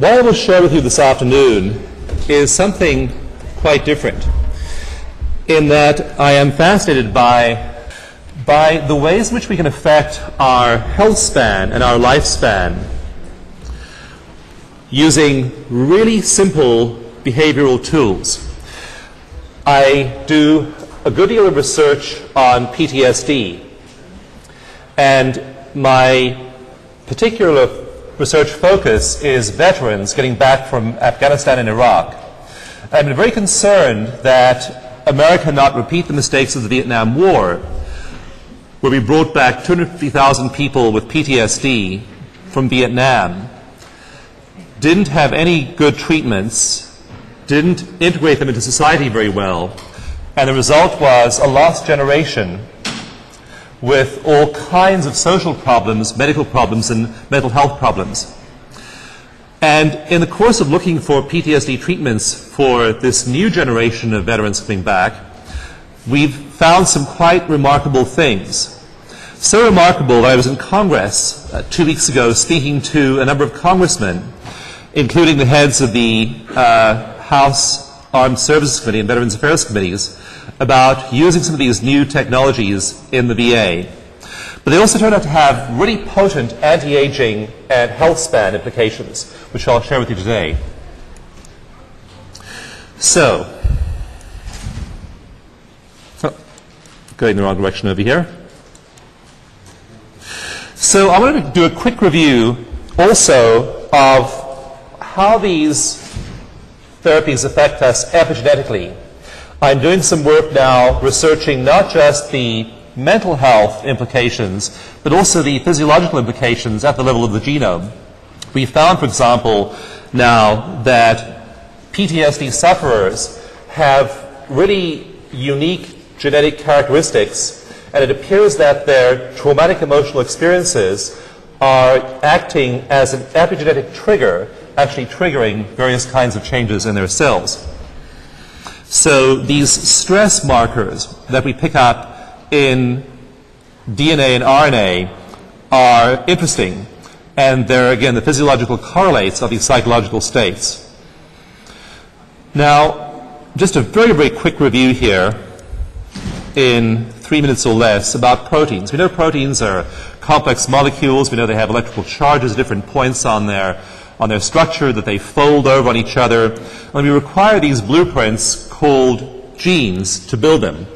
What I will share with you this afternoon is something quite different in that I am fascinated by, by the ways in which we can affect our health span and our lifespan using really simple behavioral tools. I do a good deal of research on PTSD, and my particular research focus is veterans getting back from Afghanistan and Iraq. I've been very concerned that America not repeat the mistakes of the Vietnam War, where we brought back 250,000 people with PTSD from Vietnam, didn't have any good treatments, didn't integrate them into society very well, and the result was a lost generation with all kinds of social problems, medical problems, and mental health problems. And in the course of looking for PTSD treatments for this new generation of veterans coming back, we've found some quite remarkable things. So remarkable that I was in Congress uh, two weeks ago speaking to a number of congressmen, including the heads of the uh, House Armed Services Committee and Veterans Affairs Committees, about using some of these new technologies in the VA. But they also turn out to have really potent anti-aging and health span implications, which I'll share with you today. So, oh, going in the wrong direction over here. So I want to do a quick review also of how these therapies affect us epigenetically I'm doing some work now researching not just the mental health implications, but also the physiological implications at the level of the genome. We found, for example, now that PTSD sufferers have really unique genetic characteristics, and it appears that their traumatic emotional experiences are acting as an epigenetic trigger, actually triggering various kinds of changes in their cells. So these stress markers that we pick up in DNA and RNA are interesting. And they're, again, the physiological correlates of these psychological states. Now, just a very, very quick review here in three minutes or less about proteins. We know proteins are complex molecules. We know they have electrical charges at different points on their on their structure, that they fold over on each other. And we require these blueprints called genes to build them.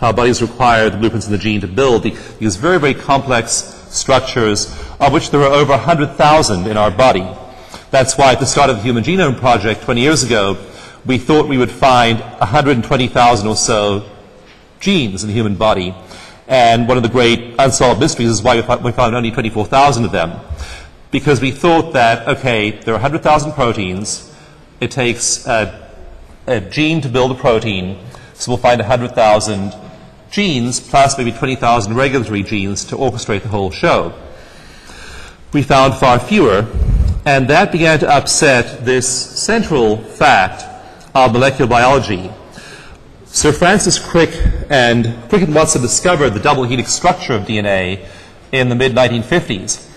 Our bodies require the blueprints of the gene to build the, these very, very complex structures, of which there are over 100,000 in our body. That's why at the start of the Human Genome Project 20 years ago, we thought we would find 120,000 or so genes in the human body. And one of the great unsolved mysteries is why we found only 24,000 of them because we thought that, okay, there are 100,000 proteins. It takes a, a, gene to build a protein, so we'll find 100,000 genes plus maybe 20,000 regulatory genes to orchestrate the whole show. We found far fewer, and that began to upset this central fact of molecular biology. Sir Francis Crick and Crick and Watson discovered the double helix structure of DNA in the mid 1950s.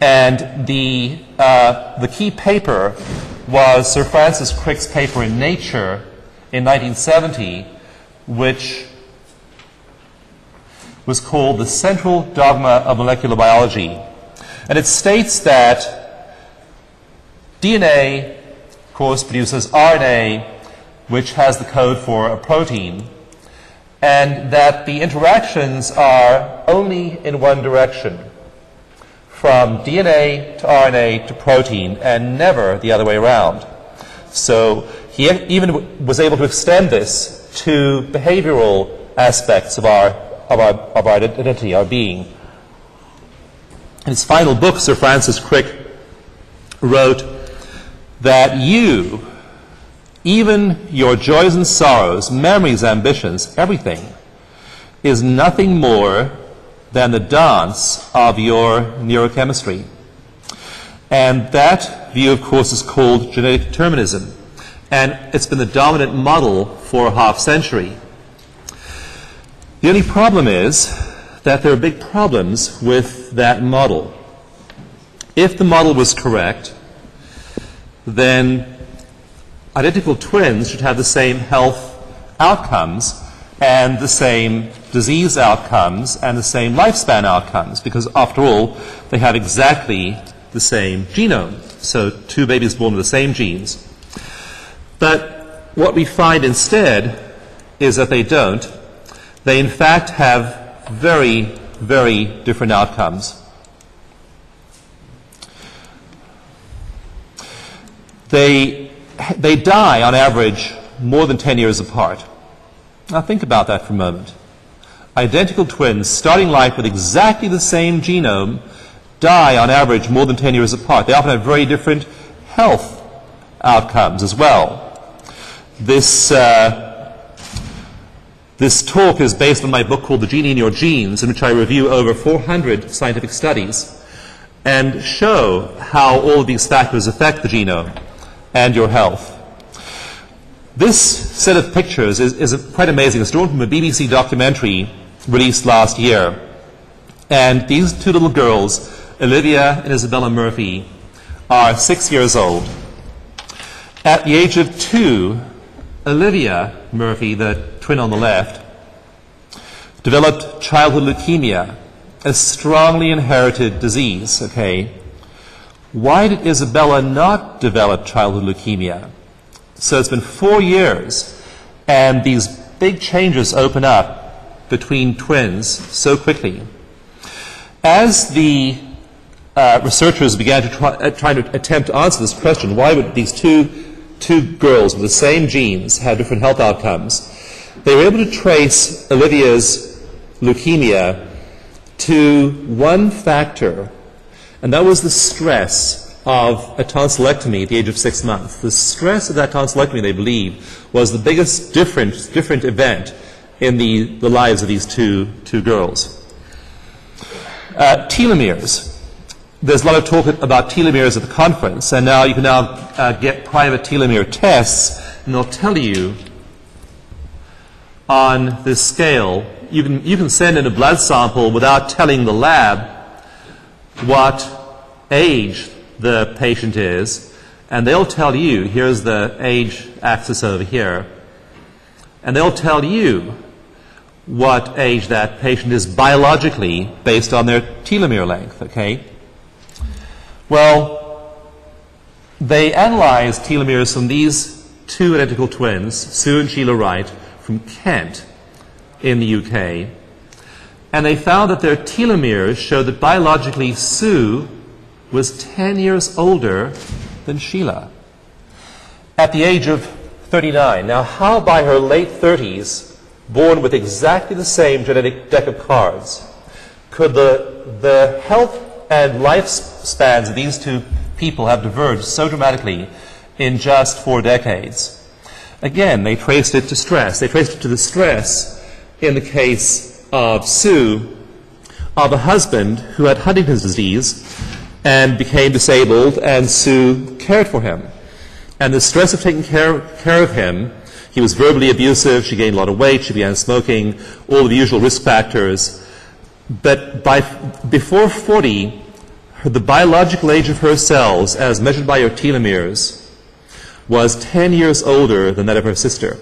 And the, uh, the key paper was Sir Francis Crick's paper in Nature in 1970, which was called The Central Dogma of Molecular Biology. And it states that DNA, of course, produces RNA, which has the code for a protein, and that the interactions are only in one direction from DNA to RNA to protein and never the other way around. So he even was able to extend this to behavioral aspects of our, of our, of our identity, our being. In his final book, Sir Francis Crick wrote that you, even your joys and sorrows, memories, ambitions, everything, is nothing more than the dance of your neurochemistry. And that view, of course, is called genetic determinism. And it's been the dominant model for a half century. The only problem is that there are big problems with that model. If the model was correct, then identical twins should have the same health outcomes and the same disease outcomes and the same lifespan outcomes because, after all, they have exactly the same genome. So, two babies born with the same genes. But what we find instead is that they don't. They, in fact, have very, very different outcomes. They, they die, on average, more than 10 years apart. Now, think about that for a moment. Identical twins starting life with exactly the same genome die, on average, more than 10 years apart. They often have very different health outcomes as well. This, uh, this talk is based on my book called The Genie in Your Genes, in which I review over 400 scientific studies and show how all of these factors affect the genome and your health. This set of pictures is, is quite amazing. It's drawn from a BBC documentary released last year. And these two little girls, Olivia and Isabella Murphy, are six years old. At the age of two, Olivia Murphy, the twin on the left, developed childhood leukemia, a strongly inherited disease, okay? Why did Isabella not develop childhood leukemia? So it's been four years, and these big changes open up between twins so quickly. As the uh, researchers began to try, uh, try to attempt to answer this question, why would these two, two girls with the same genes have different health outcomes? They were able to trace Olivia's leukemia to one factor and that was the stress of a tonsillectomy at the age of six months. The stress of that tonsillectomy, they believe, was the biggest different, different event in the, the lives of these two, two girls. Uh, telomeres. There's a lot of talk about telomeres at the conference, and now you can now uh, get private telomere tests, and they'll tell you on this scale. You can, you can send in a blood sample without telling the lab what age the patient is, and they'll tell you, here's the age axis over here, and they'll tell you what age that patient is biologically based on their telomere length, okay? Well, they analyzed telomeres from these two identical twins, Sue and Sheila Wright, from Kent in the UK, and they found that their telomeres showed that biologically Sue was 10 years older than Sheila at the age of 39. Now, how by her late 30s, born with exactly the same genetic deck of cards, could the, the health and lifespans of these two people have diverged so dramatically in just four decades? Again, they traced it to stress. They traced it to the stress in the case of Sue of a husband who had Huntington's disease and became disabled, and Sue cared for him. And the stress of taking care, care of him, he was verbally abusive, she gained a lot of weight, she began smoking, all the usual risk factors. But by, before 40, the biological age of her cells, as measured by her telomeres, was 10 years older than that of her sister.